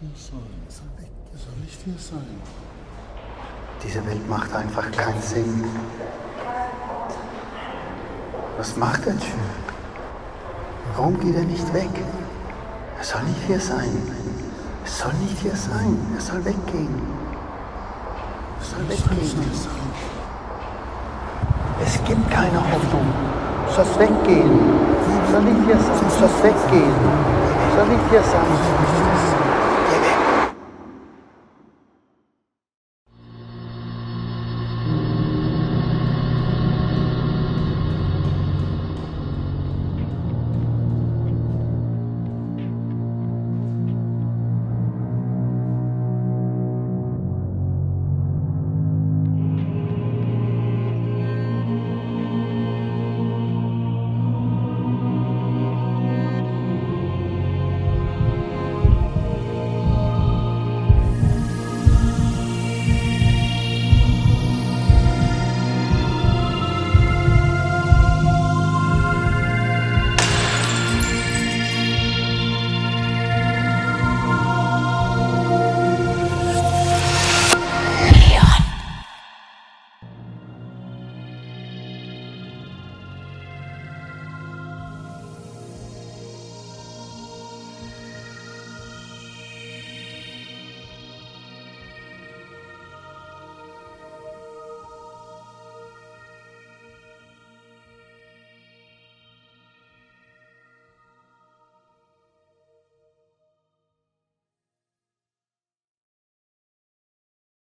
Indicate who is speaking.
Speaker 1: viel sein. Er soll weg. Soll nicht hier sein.
Speaker 2: Diese Welt macht einfach keinen Sinn. Was macht der Typ? Warum geht er nicht weg? Er soll nicht hier sein. Er soll nicht hier sein. Er soll weggehen. Er soll weggehen. Es gibt keine Hoffnung. Du sollst weggehen. Du sollst nicht hier sein. Du sollst weggehen. Du sollst nicht hier sein.